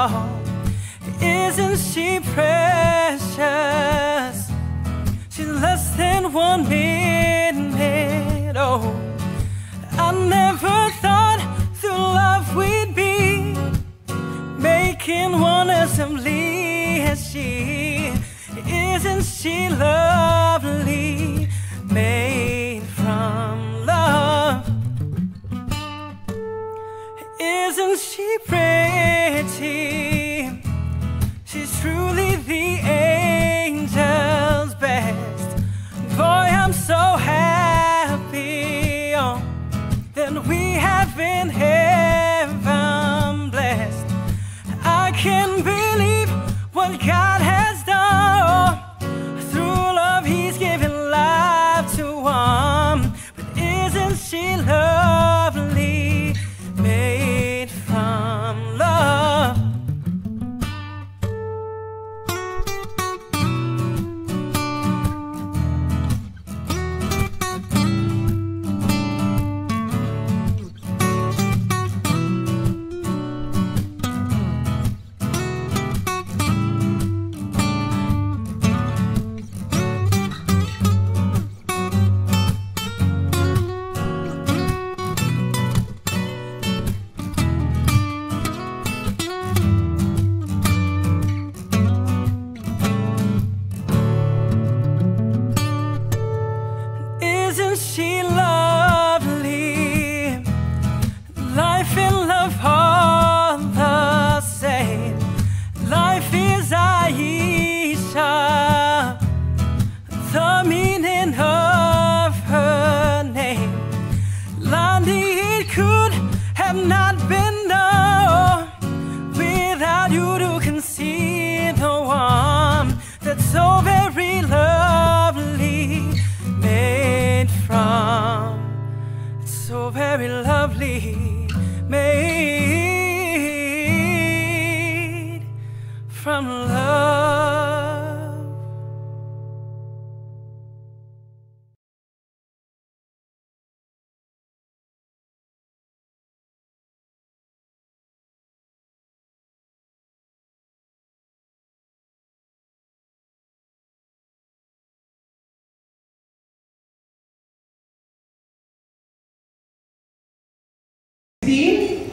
all. Isn't she precious? She's less than one minute. Oh, I never thought through love we'd be making one assembly as she. Isn't she lovely?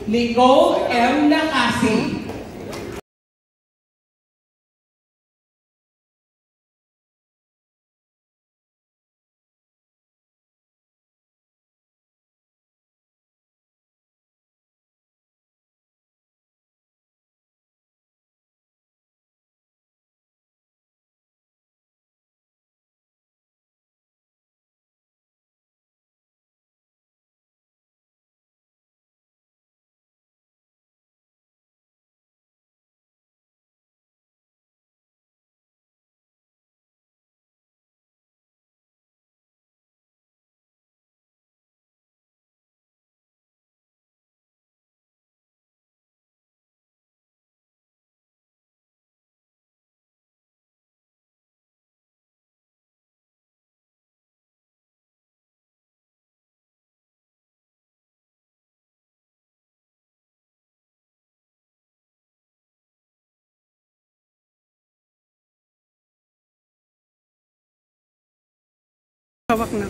Linggo M. Nakasi. Hawak na.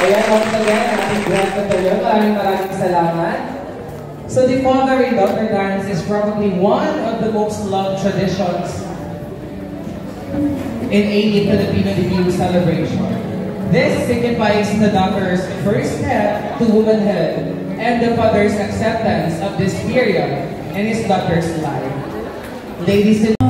Ayan, once again, ating grand patuloy. Maraming maraming salamat. So the father and daughter dance is probably one of the most loved traditions in any Filipino debut celebration. This signifies the daughter's first step to womanhood and the father's acceptance of this period in his daughter's life. Ladies and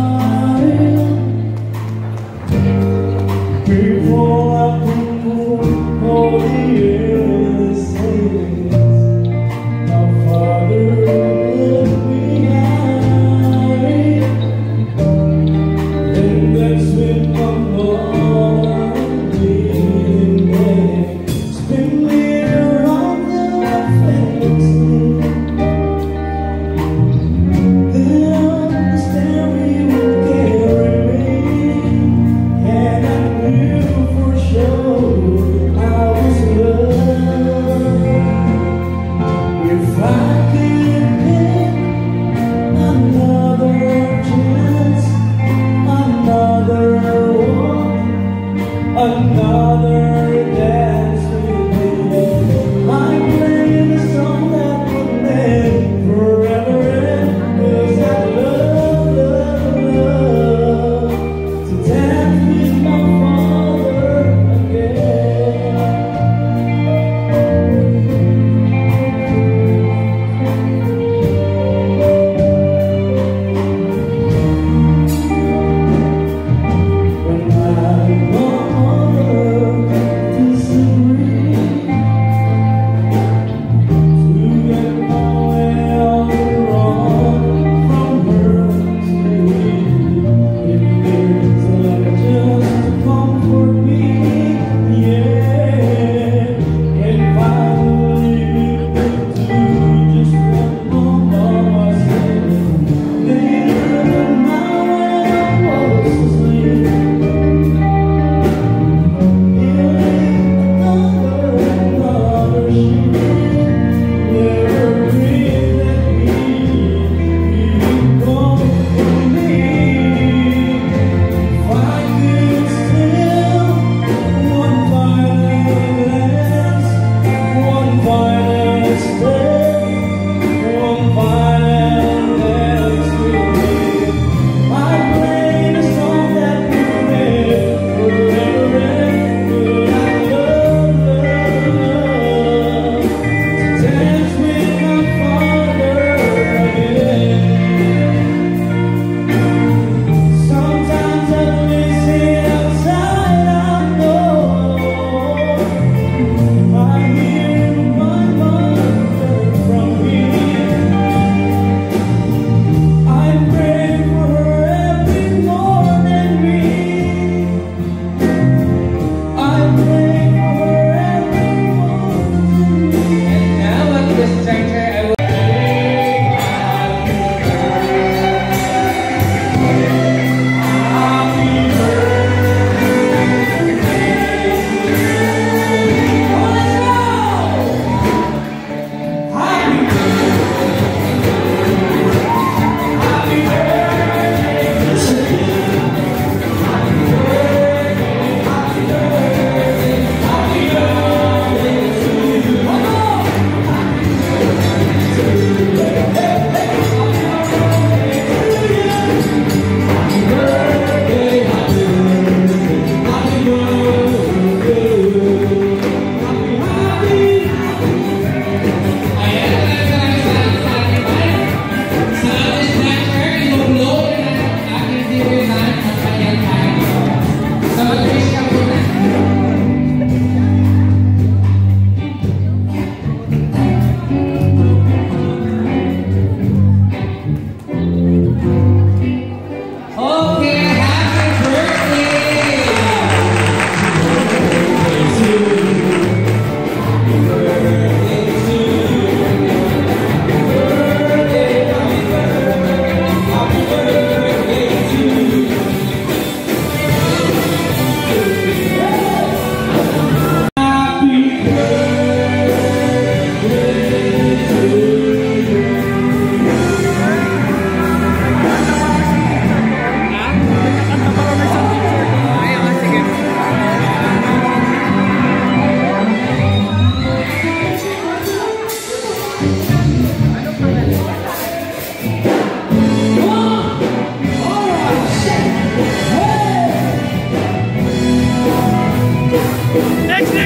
beautiful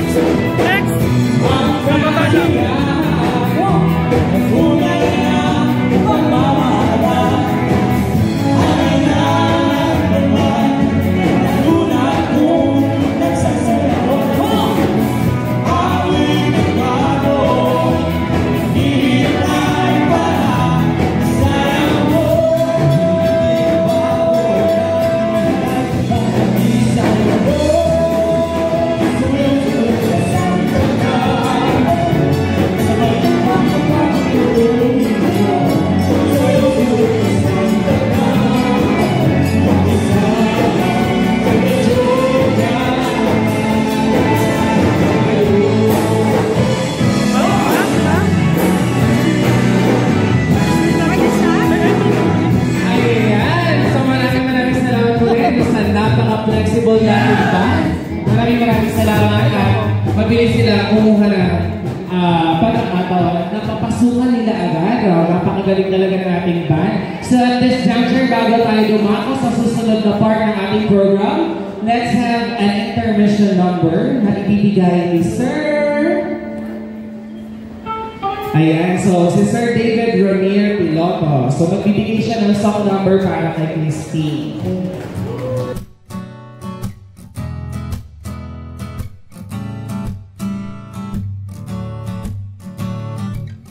Thanks. Napasukan nila agad. Oh, napakagaling talaga ng ating band. So at this juncture, bago tayo dumako sa susunod na part ng ating program, let's have an intermission number na ibibigay ni Sir Ayan, so si Sir David Ronier Piloto. So magbibigay siya ng song number para kay Christine.